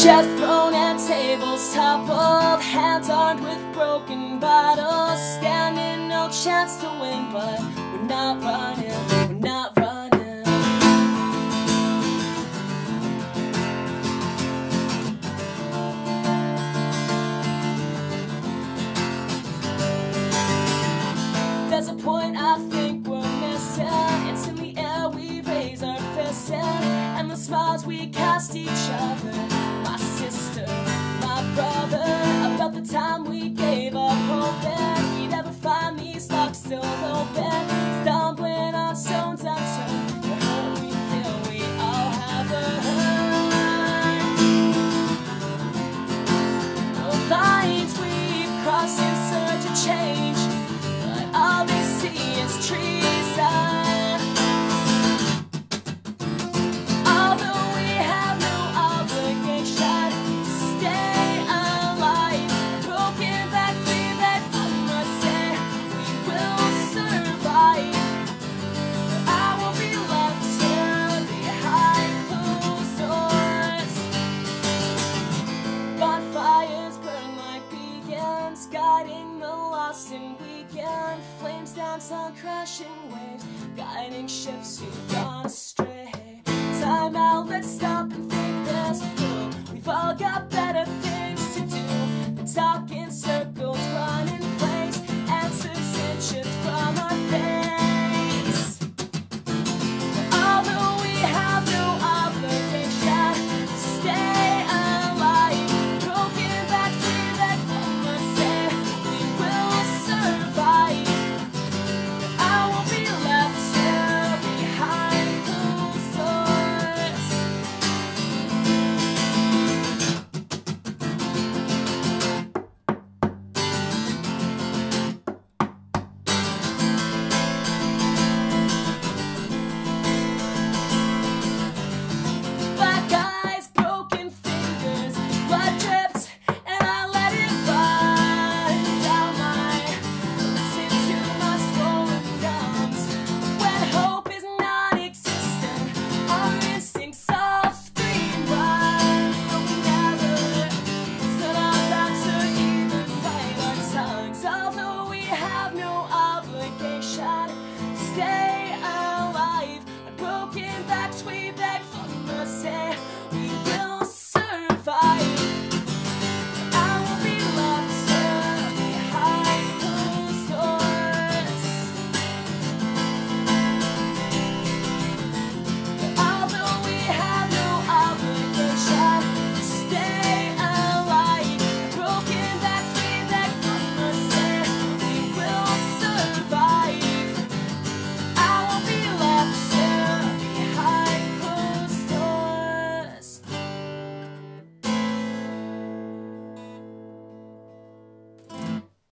Chairs thrown and tables toppled, hands armed with broken bottles, standing no chance to win, but we're not running, we're not running. There's a point I think we're missing. It's in the air we raise our fists in, and the smiles we cast each other. The time On crashing waves, guiding ships who've gone astray. Time out, let's stop